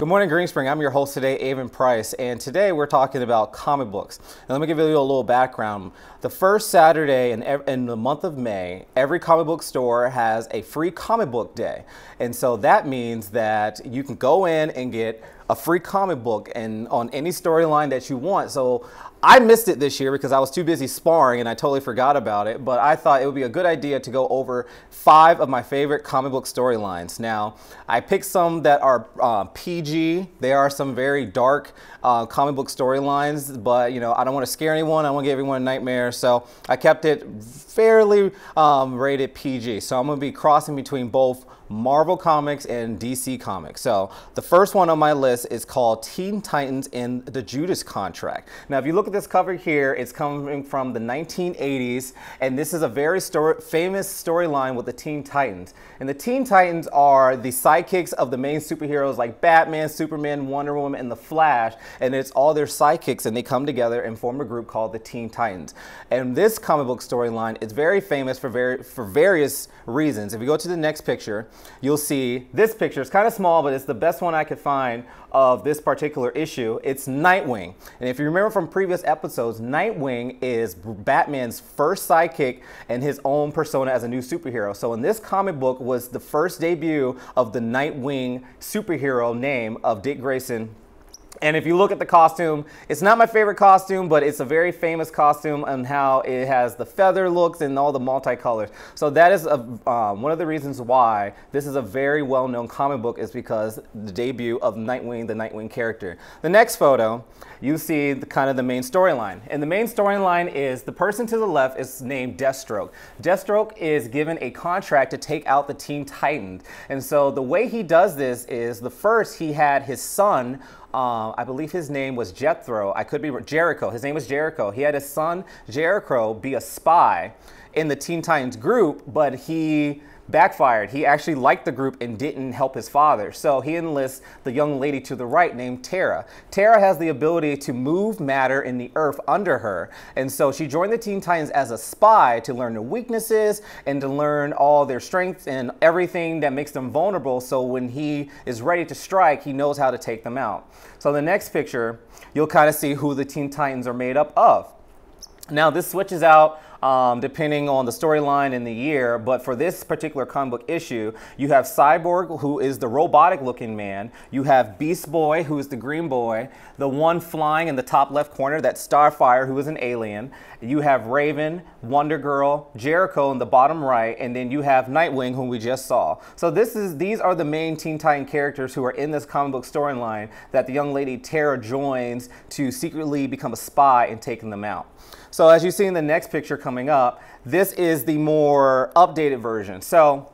Good morning, Greenspring. I'm your host today, Avan Price, and today we're talking about comic books. And let me give you a little background. The first Saturday in, in the month of May, every comic book store has a free comic book day. And so that means that you can go in and get a free comic book and on any storyline that you want. So I missed it this year because I was too busy sparring and I totally forgot about it. But I thought it would be a good idea to go over five of my favorite comic book storylines. Now, I picked some that are uh, PG. They are some very dark uh, comic book storylines, but you know I don't want to scare anyone. I want to give everyone a nightmare, so I kept it fairly um, rated PG. So I'm going to be crossing between both Marvel Comics and DC Comics. So the first one on my list is called Teen Titans in the Judas Contract. Now, if you look at this cover here, it's coming from the 1980s, and this is a very story, famous storyline with the Teen Titans. And the Teen Titans are the sidekicks of the main superheroes like Batman, Superman, Wonder Woman, and The Flash, and it's all their sidekicks, and they come together and form a group called the Teen Titans. And this comic book storyline is very famous for, very, for various reasons. If you go to the next picture, you'll see this picture. It's kind of small, but it's the best one I could find of this particular issue. It's Nightwing. And if you remember from previous episodes, Nightwing is Batman's first sidekick and his own persona as a new superhero. So in this comic book was the first debut of the Nightwing superhero name of Dick Grayson and if you look at the costume, it's not my favorite costume, but it's a very famous costume and how it has the feather looks and all the multicolors. So that is a, um, one of the reasons why this is a very well-known comic book is because the debut of Nightwing, the Nightwing character. The next photo, you see the kind of the main storyline. And the main storyline is the person to the left is named Deathstroke. Deathstroke is given a contract to take out the Teen Titans. And so the way he does this is the first he had his son um, I believe his name was Jethro. I could be Jericho. His name was Jericho. He had his son Jericho be a spy in the Teen Titans group, but he backfired. He actually liked the group and didn't help his father. So he enlists the young lady to the right named Tara. Tara has the ability to move matter in the earth under her. And so she joined the Teen Titans as a spy to learn their weaknesses and to learn all their strengths and everything that makes them vulnerable. So when he is ready to strike, he knows how to take them out. So the next picture, you'll kind of see who the Teen Titans are made up of. Now this switches out um, depending on the storyline in the year. But for this particular comic book issue, you have Cyborg, who is the robotic looking man. You have Beast Boy, who is the green boy. The one flying in the top left corner, that's Starfire, who is an alien. You have Raven, Wonder Girl, Jericho in the bottom right, and then you have Nightwing, whom we just saw. So this is these are the main Teen Titan characters who are in this comic book storyline that the young lady Tara joins to secretly become a spy and taking them out. So as you see in the next picture coming up, this is the more updated version. So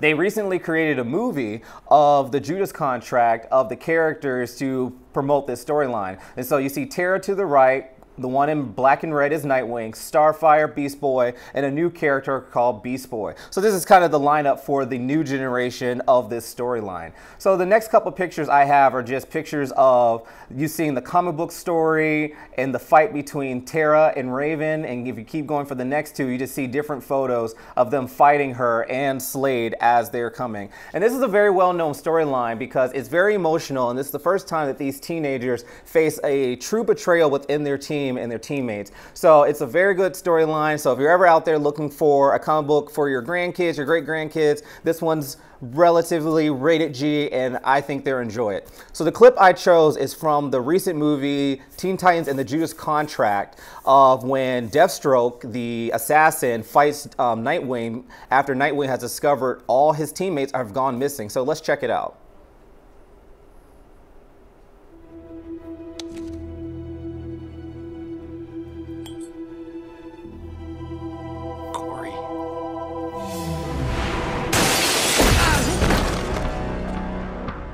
they recently created a movie of the Judas contract of the characters to promote this storyline. And so you see Tara to the right, the one in black and red is Nightwing, Starfire, Beast Boy, and a new character called Beast Boy. So this is kind of the lineup for the new generation of this storyline. So the next couple pictures I have are just pictures of you seeing the comic book story and the fight between Tara and Raven. And if you keep going for the next two, you just see different photos of them fighting her and Slade as they're coming. And this is a very well-known storyline because it's very emotional. And this is the first time that these teenagers face a true betrayal within their team team and their teammates. So it's a very good storyline. So if you're ever out there looking for a comic book for your grandkids, your great grandkids, this one's relatively rated G and I think they'll enjoy it. So the clip I chose is from the recent movie Teen Titans and the Judas Contract of when Deathstroke, the assassin, fights um, Nightwing after Nightwing has discovered all his teammates have gone missing. So let's check it out.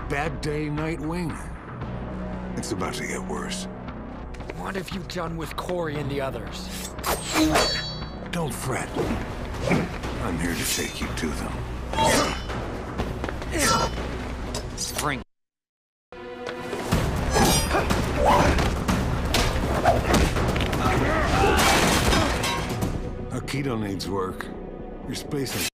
Bad day, Nightwing? It's about to get worse. What have you done with Kori and the others? Don't fret. I'm here to take you to them. Spring. Akito needs work. Your space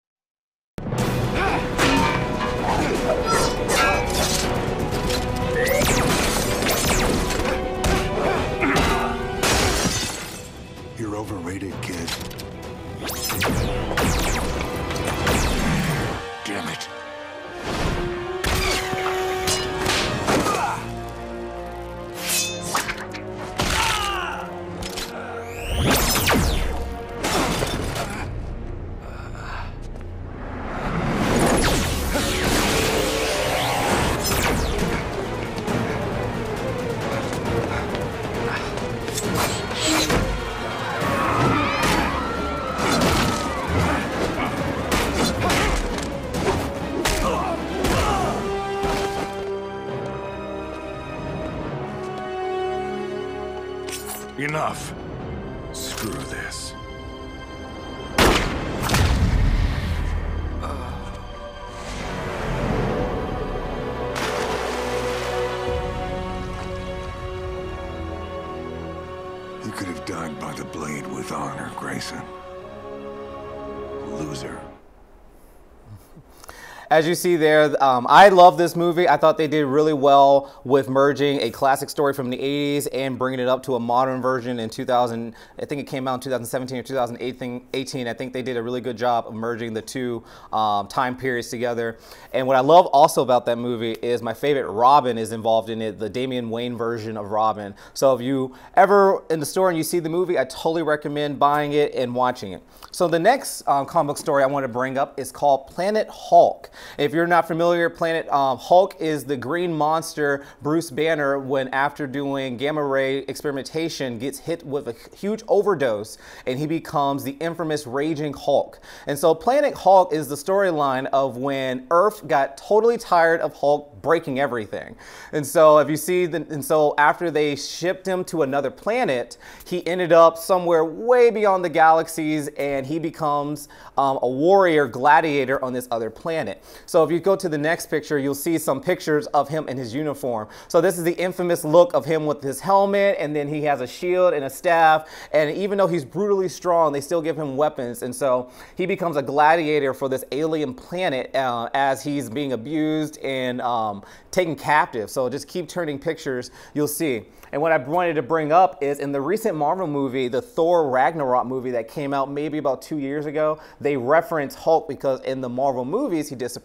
As you see there, um, I love this movie. I thought they did really well with merging a classic story from the 80s and bringing it up to a modern version in 2000. I think it came out in 2017 or 2018. I think they did a really good job of merging the two um, time periods together. And what I love also about that movie is my favorite Robin is involved in it, the Damian Wayne version of Robin. So if you ever in the store and you see the movie, I totally recommend buying it and watching it. So the next um, comic book story I want to bring up is called Planet Hulk. If you're not familiar, Planet um, Hulk is the green monster Bruce Banner when after doing gamma ray experimentation gets hit with a huge overdose and he becomes the infamous Raging Hulk. And so Planet Hulk is the storyline of when Earth got totally tired of Hulk breaking everything. And so if you see, the, and so after they shipped him to another planet, he ended up somewhere way beyond the galaxies and he becomes um, a warrior gladiator on this other planet. So if you go to the next picture, you'll see some pictures of him in his uniform. So this is the infamous look of him with his helmet and then he has a shield and a staff. And even though he's brutally strong, they still give him weapons. And so he becomes a gladiator for this alien planet uh, as he's being abused and um, taken captive. So just keep turning pictures, you'll see. And what I wanted to bring up is in the recent Marvel movie, the Thor Ragnarok movie that came out maybe about two years ago, they reference Hulk because in the Marvel movies, he disappeared.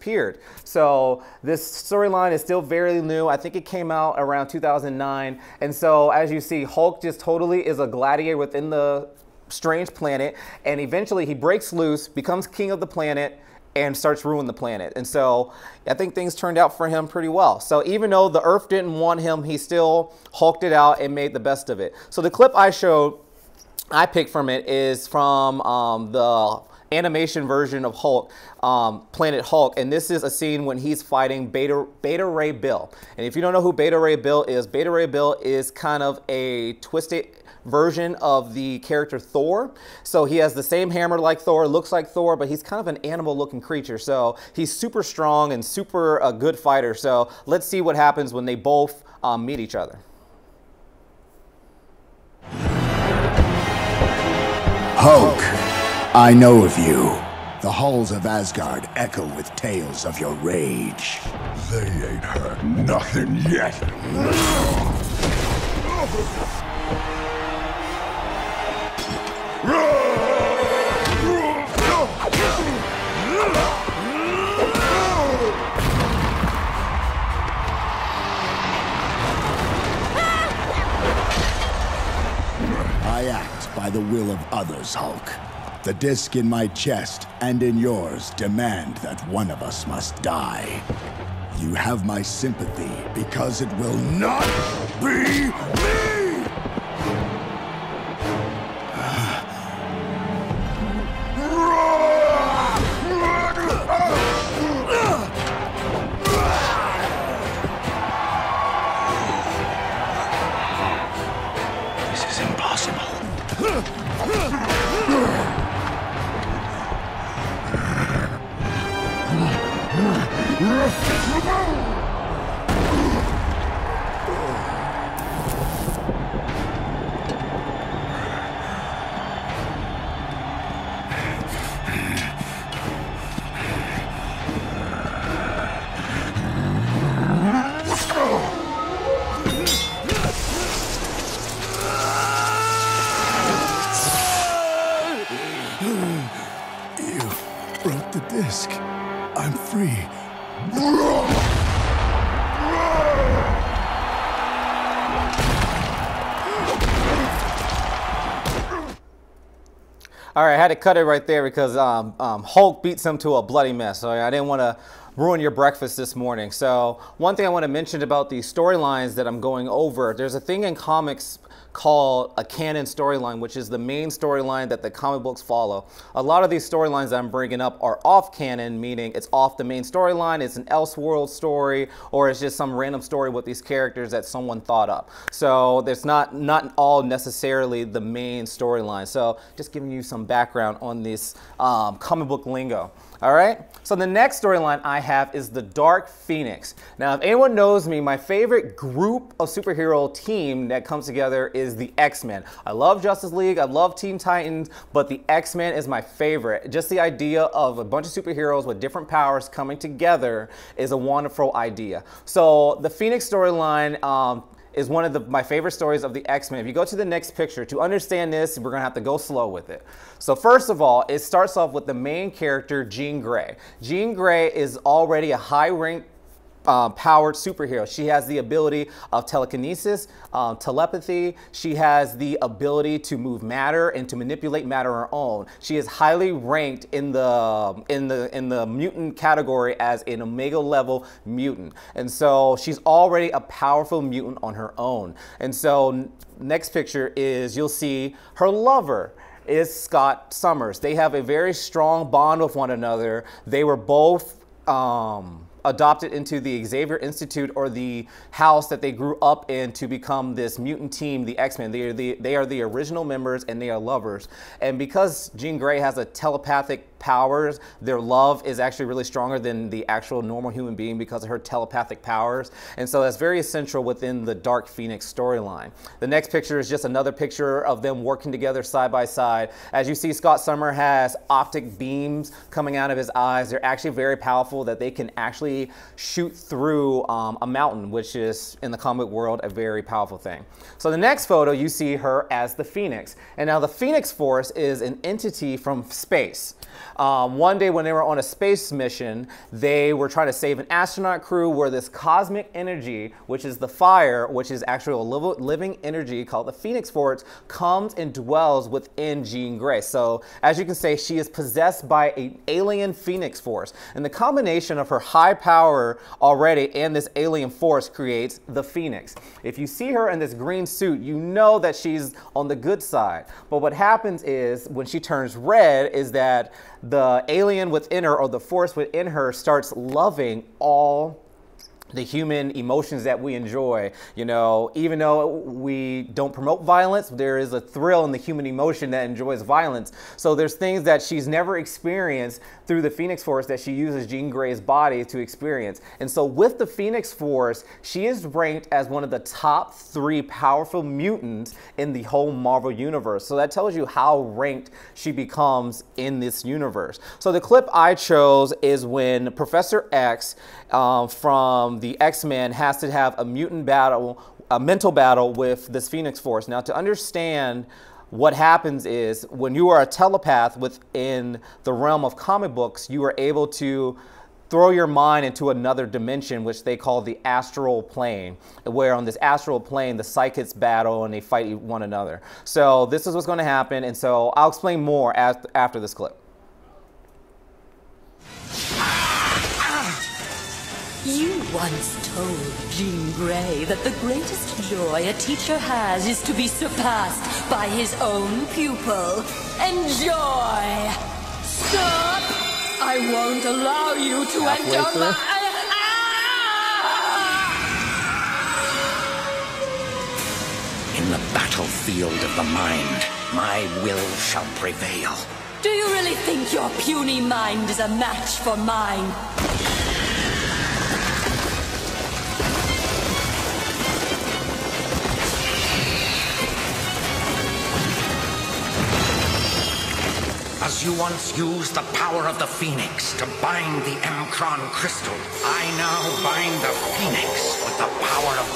So this storyline is still very new. I think it came out around 2009. And so as you see, Hulk just totally is a gladiator within the strange planet. And eventually he breaks loose, becomes king of the planet, and starts ruining the planet. And so I think things turned out for him pretty well. So even though the Earth didn't want him, he still hulked it out and made the best of it. So the clip I showed, I picked from it, is from um, the animation version of Hulk, um, Planet Hulk, and this is a scene when he's fighting Beta, Beta Ray Bill. And if you don't know who Beta Ray Bill is, Beta Ray Bill is kind of a twisted version of the character Thor. So he has the same hammer like Thor, looks like Thor, but he's kind of an animal looking creature. So he's super strong and super a uh, good fighter. So let's see what happens when they both um, meet each other. Hulk, I know of you. The halls of Asgard echo with tales of your rage. They ain't heard nothing yet. I act by the will of others, Hulk. The disc in my chest and in yours demand that one of us must die. You have my sympathy because it will not be me! Had to cut it right there because um, um, Hulk beats him to a bloody mess. So I didn't want to ruin your breakfast this morning. So one thing I want to mention about the storylines that I'm going over, there's a thing in comics called a canon storyline, which is the main storyline that the comic books follow. A lot of these storylines that I'm bringing up are off canon, meaning it's off the main storyline, it's an Elseworld story, or it's just some random story with these characters that someone thought up. So there's not not all necessarily the main storyline. So just giving you some background on this um, comic book lingo. All right. So the next storyline I have is the Dark Phoenix. Now, if anyone knows me, my favorite group of superhero team that comes together is the X-Men. I love Justice League, I love Teen Titans, but the X-Men is my favorite. Just the idea of a bunch of superheroes with different powers coming together is a wonderful idea. So the Phoenix storyline um, is one of the, my favorite stories of the X-Men. If you go to the next picture, to understand this, we're gonna have to go slow with it. So first of all, it starts off with the main character, Jean Grey. Jean Grey is already a high um, powered superhero. She has the ability of telekinesis, um, telepathy. She has the ability to move matter and to manipulate matter on her own. She is highly ranked in the in the in the mutant category as an omega level mutant, and so she's already a powerful mutant on her own. And so next picture is you'll see her lover is Scott Summers. They have a very strong bond with one another. They were both um, adopted into the Xavier Institute or the house that they grew up in to become this mutant team, the X-Men. They are the, they are the original members and they are lovers. And because Jean Grey has a telepathic powers, their love is actually really stronger than the actual normal human being because of her telepathic powers. And so that's very essential within the Dark Phoenix storyline. The next picture is just another picture of them working together side by side. As you see, Scott Summer has optic beams coming out of his eyes. They're actually very powerful that they can actually shoot through um, a mountain, which is in the comic world a very powerful thing. So the next photo, you see her as the Phoenix. And now the Phoenix Force is an entity from space. Um, one day when they were on a space mission, they were trying to save an astronaut crew where this cosmic energy, which is the fire, which is actually a living energy called the Phoenix Force, comes and dwells within Jean Grey. So as you can say, she is possessed by an alien Phoenix Force. And the combination of her high power already and this alien force creates the Phoenix. If you see her in this green suit, you know that she's on the good side. But what happens is when she turns red is that the alien within her or the force within her starts loving all the human emotions that we enjoy. You know, even though we don't promote violence, there is a thrill in the human emotion that enjoys violence. So there's things that she's never experienced through the Phoenix Force that she uses Jean Grey's body to experience. And so with the Phoenix Force, she is ranked as one of the top three powerful mutants in the whole Marvel universe. So that tells you how ranked she becomes in this universe. So the clip I chose is when Professor X um, from the X-Men has to have a mutant battle, a mental battle with this Phoenix Force. Now to understand what happens is when you are a telepath within the realm of comic books, you are able to throw your mind into another dimension, which they call the astral plane, where on this astral plane, the psychics battle and they fight one another. So this is what's going to happen, and so I'll explain more after this clip. You once told Jean Grey that the greatest joy a teacher has is to be surpassed by his own pupil. Enjoy! Stop! I won't allow you to Halfway enter through. my... Ah! In the battlefield of the mind, my will shall prevail. Do you really think your puny mind is a match for mine? Because you once used the power of the Phoenix to bind the M'Kraan crystal, I now bind the Phoenix with the power of...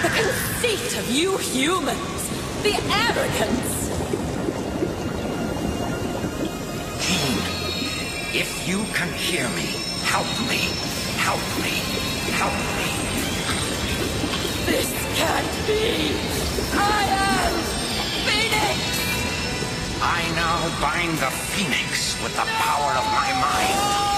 The conceit of you humans! The arrogance! If you can hear me, help me. Help me. Help me. This can't be! I am Phoenix! I now bind the Phoenix with the power of my mind.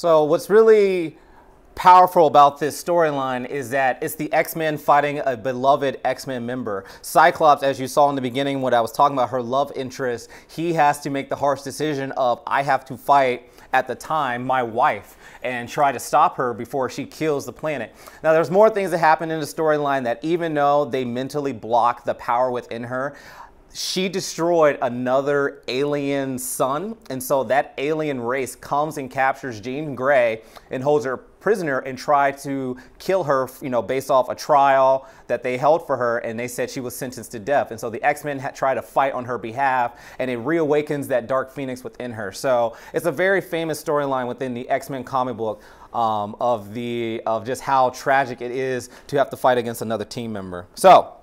So what's really powerful about this storyline is that it's the X-Men fighting a beloved X-Men member. Cyclops, as you saw in the beginning when I was talking about her love interest, he has to make the harsh decision of I have to fight at the time my wife and try to stop her before she kills the planet. Now there's more things that happen in the storyline that even though they mentally block the power within her, she destroyed another alien sun, and so that alien race comes and captures Jean Grey and holds her prisoner and tried to kill her, you know, based off a trial that they held for her, and they said she was sentenced to death. And so the X-Men try to fight on her behalf, and it reawakens that Dark Phoenix within her. So it's a very famous storyline within the X-Men comic book um, of the of just how tragic it is to have to fight against another team member. So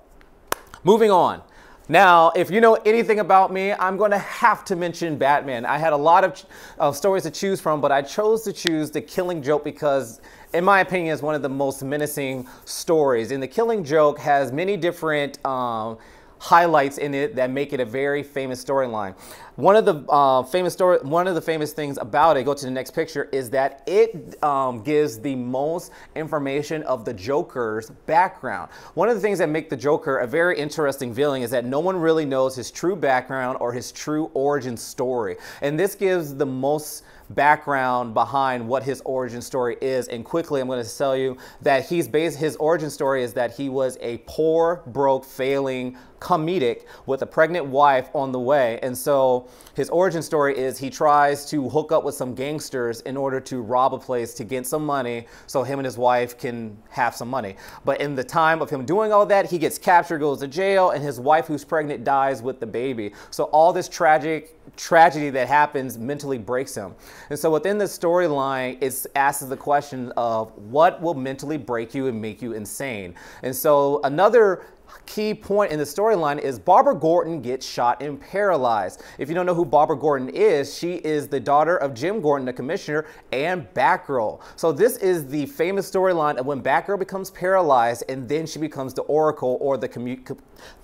moving on. Now, if you know anything about me, I'm going to have to mention Batman. I had a lot of uh, stories to choose from, but I chose to choose The Killing Joke because, in my opinion, is one of the most menacing stories. And The Killing Joke has many different um, highlights in it that make it a very famous storyline. One of the uh, famous story, one of the famous things about it, go to the next picture, is that it um, gives the most information of the Joker's background. One of the things that make the Joker a very interesting villain is that no one really knows his true background or his true origin story, and this gives the most background behind what his origin story is. And quickly, I'm going to tell you that he's based, his origin story is that he was a poor, broke, failing comedic with a pregnant wife on the way. And so his origin story is he tries to hook up with some gangsters in order to rob a place to get some money so him and his wife can have some money. But in the time of him doing all that, he gets captured, goes to jail, and his wife who's pregnant dies with the baby. So all this tragic tragedy that happens mentally breaks him. And so within the storyline, it asks the question of what will mentally break you and make you insane. And so another key point in the storyline is Barbara Gordon gets shot and paralyzed. If you don't know who Barbara Gordon is, she is the daughter of Jim Gordon, the commissioner, and Batgirl. So this is the famous storyline of when Batgirl becomes paralyzed and then she becomes the Oracle or the,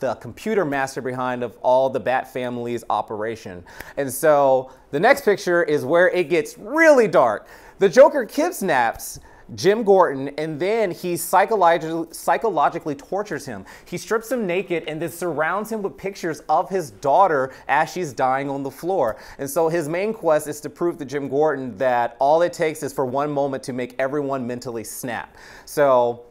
the computer master behind of all the Bat family's operation. And so the next picture is where it gets really dark. The Joker kidnaps Jim Gordon, and then he psychologically, psychologically tortures him. He strips him naked and then surrounds him with pictures of his daughter as she's dying on the floor. And so his main quest is to prove to Jim Gordon that all it takes is for one moment to make everyone mentally snap. So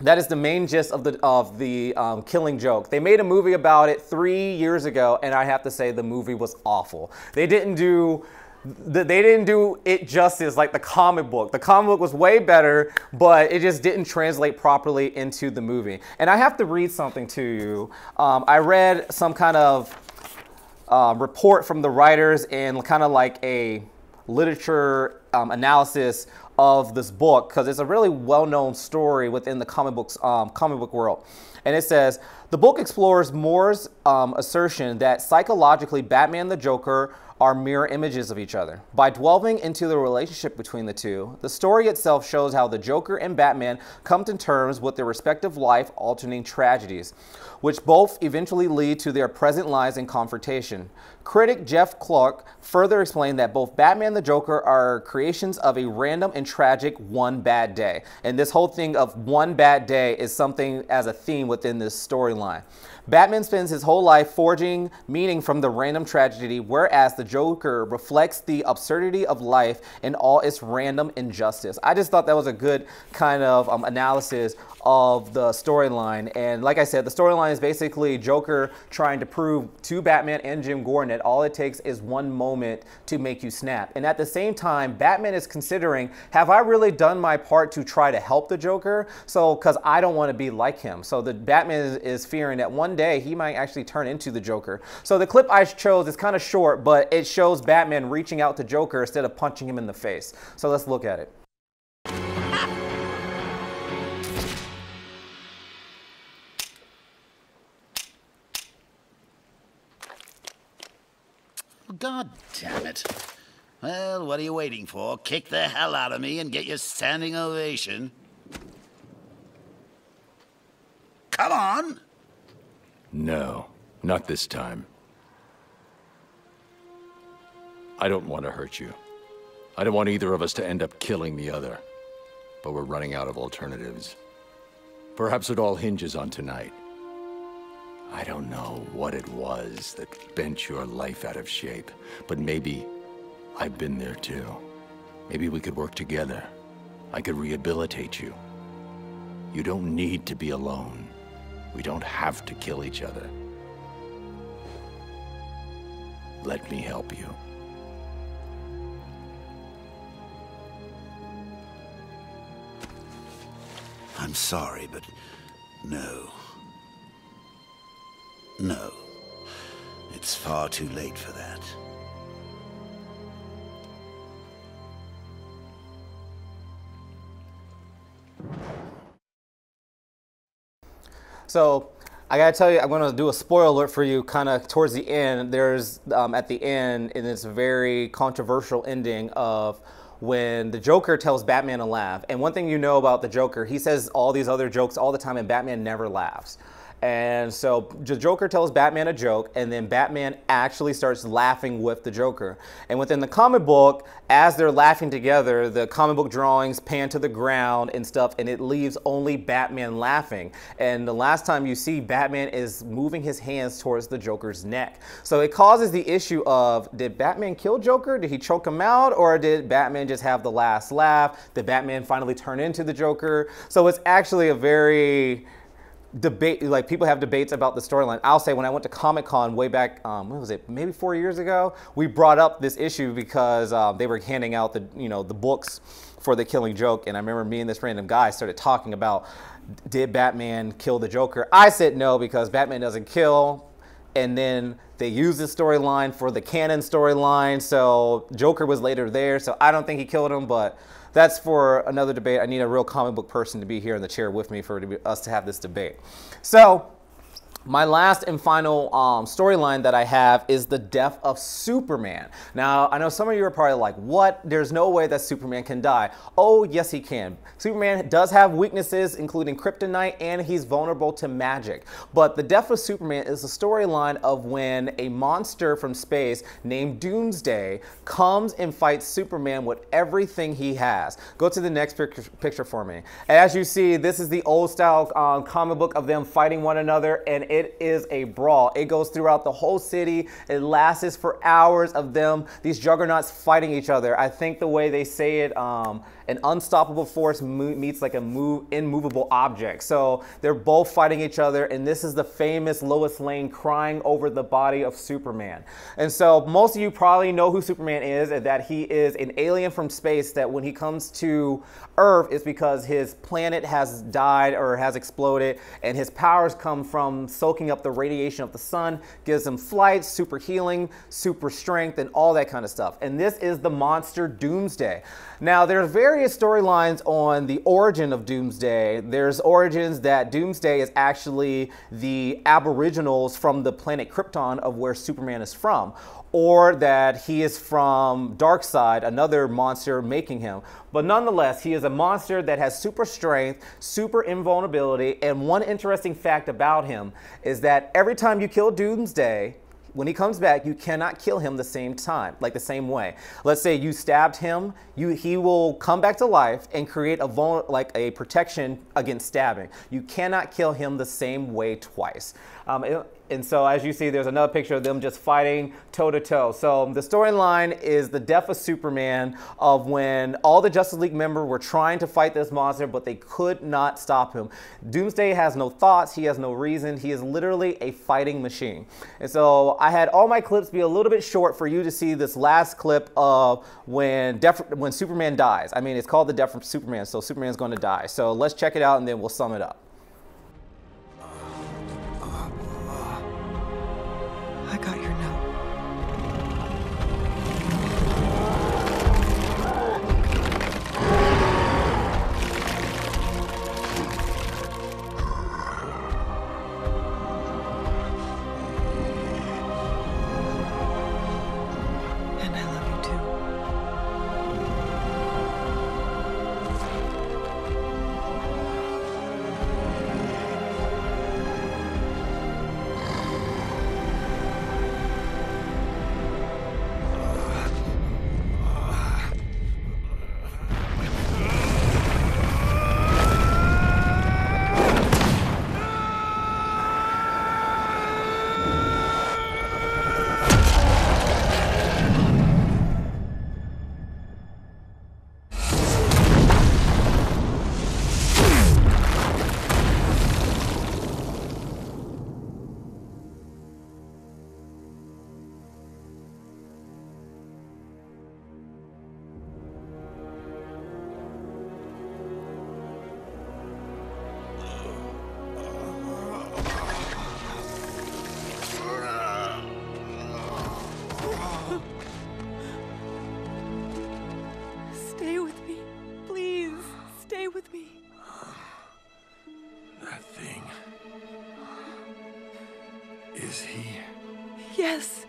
that is the main gist of the of the um, Killing Joke. They made a movie about it three years ago, and I have to say the movie was awful. They didn't do they didn't do it justice like the comic book. The comic book was way better, but it just didn't translate properly into the movie. And I have to read something to you. Um, I read some kind of uh, report from the writers and kind of like a literature um, analysis of this book because it's a really well-known story within the comic books um, comic book world. And it says the book explores Moore's um, assertion that psychologically Batman the Joker are mirror images of each other. By delving into the relationship between the two, the story itself shows how the Joker and Batman come to terms with their respective life alternating tragedies, which both eventually lead to their present lives in confrontation. Critic Jeff Clark further explained that both Batman and the Joker are creations of a random and tragic one bad day. And this whole thing of one bad day is something as a theme within this storyline. Batman spends his whole life forging meaning from the random tragedy, whereas the Joker reflects the absurdity of life and all its random injustice. I just thought that was a good kind of um, analysis of the storyline. And like I said, the storyline is basically Joker trying to prove to Batman and Jim Gordon that All it takes is one moment to make you snap. And at the same time, Batman is considering, have I really done my part to try to help the Joker? So, because I don't want to be like him. So the Batman is, is fearing that one day he might actually turn into the Joker. So the clip I chose is kind of short, but it shows Batman reaching out to Joker instead of punching him in the face. So let's look at it. God damn it. Well, what are you waiting for? Kick the hell out of me and get your standing ovation. Come on! No, not this time. I don't want to hurt you. I don't want either of us to end up killing the other. But we're running out of alternatives. Perhaps it all hinges on tonight. I don't know what it was that bent your life out of shape, but maybe I've been there too. Maybe we could work together. I could rehabilitate you. You don't need to be alone. We don't have to kill each other. Let me help you. I'm sorry, but no. No. It's far too late for that. So I gotta tell you, I'm gonna do a spoiler alert for you. Kind of towards the end, there's um, at the end, in this very controversial ending of when the Joker tells Batman to laugh. And one thing you know about the Joker, he says all these other jokes all the time, and Batman never laughs. And so the Joker tells Batman a joke, and then Batman actually starts laughing with the Joker. And within the comic book, as they're laughing together, the comic book drawings pan to the ground and stuff, and it leaves only Batman laughing. And the last time you see Batman is moving his hands towards the Joker's neck. So it causes the issue of did Batman kill Joker? Did he choke him out? Or did Batman just have the last laugh? Did Batman finally turn into the Joker? So it's actually a very debate like people have debates about the storyline. I'll say when i went to comic-con way back um, what was it maybe four years ago we brought up this issue because um, they were handing out the you know the books for the killing joke. And i remember me and this random guy started talking about did batman kill the joker? I said no because batman doesn't kill and then they used the storyline for the canon storyline so joker was later there so i don't think he killed him but that's for another debate. I need a real comic book person to be here in the chair with me for us to have this debate. So my last and final um, storyline that I have is the death of Superman. Now, I know some of you are probably like, what? There's no way that Superman can die. Oh, yes, he can. Superman does have weaknesses, including kryptonite, and he's vulnerable to magic. But the death of Superman is the storyline of when a monster from space named Doomsday comes and fights Superman with everything he has. Go to the next picture, for me. As you see, this is the old style um, comic book of them fighting one another, and it is a brawl. It goes throughout the whole city. It lasts for hours of them, these juggernauts fighting each other. I think the way they say it, um, an unstoppable force meets like a move, immovable object. So they're both fighting each other, and this is the famous Lois Lane crying over the body of Superman. And so most of you probably know who Superman is, and that he is an alien from space that when he comes to Earth, it's because his planet has died or has exploded, and his powers come from soaking up the radiation of the sun, gives him flight, super healing, super strength, and all that kind of stuff. And this is the monster Doomsday. Now, there's various storylines on the origin of Doomsday. There's origins that Doomsday is actually the aboriginals from the planet Krypton of where Superman is from or that he is from Darkseid, another monster making him. But nonetheless, he is a monster that has super strength, super invulnerability, and one interesting fact about him is that every time you kill Doomsday, when he comes back, you cannot kill him the same time, like the same way. Let's say you stabbed him, you, he will come back to life and create a vul- like a protection against stabbing. You cannot kill him the same way twice. Um, it, and so as you see, there's another picture of them just fighting toe to toe. So the storyline is the death of Superman of when all the Justice League members were trying to fight this monster, but they could not stop him. Doomsday has no thoughts. He has no reason. He is literally a fighting machine. And so I had all my clips be a little bit short for you to see this last clip of when Def- when Superman dies. I mean, it's called the death of Superman, so Superman's going to die. So let's check it out and then we'll sum it up. Yes.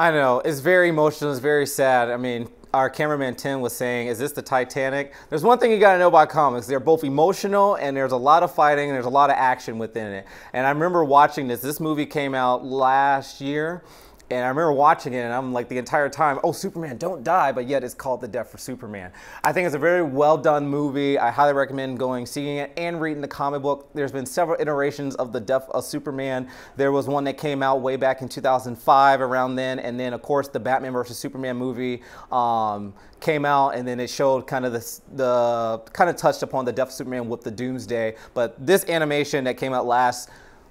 I know it's very emotional. It's very sad. I mean, our cameraman Tim was saying, "Is this the Titanic?" There's one thing you got to know about comics: they're both emotional and there's a lot of fighting and there's a lot of action within it. And I remember watching this. This movie came out last year. And I remember watching it, and I'm like the entire time, oh, Superman, don't die, but yet it's called The Death for Superman. I think it's a very well done movie. I highly recommend going, seeing it, and reading the comic book. There's been several iterations of The Death of Superman. There was one that came out way back in 2005, around then, and then, of course, the Batman versus Superman movie. Um, came out and then it showed kind of this, the kind of touched upon the death of Superman with the Doomsday. But this animation that came out last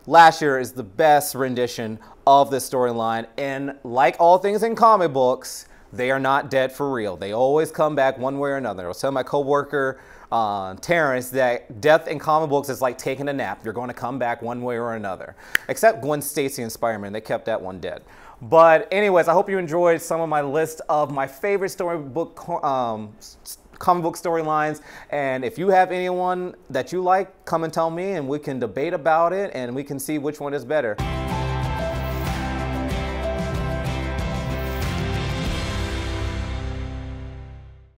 last year is the best rendition of this storyline. And like all things in comic books, they are not dead for real. They always come back one way or another. I was telling my coworker uh, Terrence that death in comic books is like taking a nap. You're going to come back one way or another. Except Gwen Stacy and Spider-Man, they kept that one dead. But anyways, I hope you enjoyed some of my list of my favorite storybook um, comic book storylines. And if you have anyone that you like, come and tell me and we can debate about it and we can see which one is better.